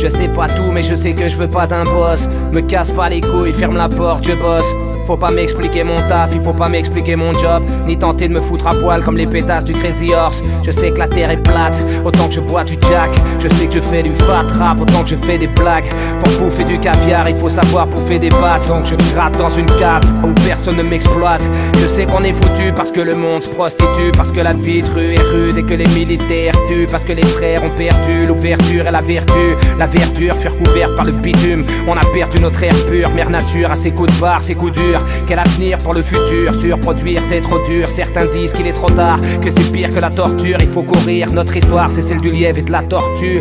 Je sais pas tout, mais je sais que je veux pas d'un boss. Me casse pas les couilles, ferme la porte, je bosse. Faut pas m'expliquer mon taf, il faut pas m'expliquer mon job, ni tenter de me foutre à poil comme les pétasses du Crazy Horse. Je sais que la terre est plate, autant que je bois du jack. Je sais que je fais du fat rap, autant que je fais des blagues. Pour bouffer du caviar, il faut savoir bouffer des pâtes. Donc je gratte dans une cave où personne ne m'exploite. Je sais qu'on est foutu parce que le monde se prostitue, parce que la vie rue est rude et que les militaires tuent, parce que les frères ont perdu l'ouverture et la vertu. La verdure fut recouverte par le bitume. On a perdu notre air pur, mère nature à ses coups de barre, ses coups durs. Quel avenir pour le futur. Surproduire c'est trop dur. Certains disent qu'il est trop tard Que c'est pire que la torture. Il faut courir. Notre histoire c'est celle du lièvre et de la tortue.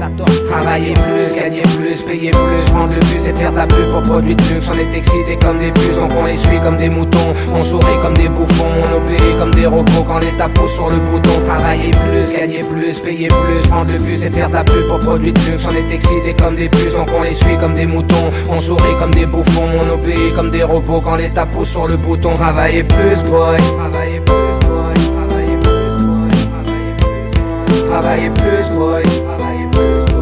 Travailler plus, gagner plus, payer plus Prendre le bus et faire de la pub pour produits de luxe. On est excité comme des puces Donc on les comme des moutons. On sourit comme des bouffons On obéit comme des robots Quand l'état pousse sur le bouton. Travailler plus, gagner plus, payer plus Prendre le bus et faire de la pub pour produits de luxe. On est excité comme des puces Donc on les comme des moutons. On sourit comme des bouffons On obéit comme des robots Quand l'état peau sur le bouton, travailler plus, boy. Travailler plus, boy. Travailler plus, boy. Travailler plus, boy. Travailler plus, boy.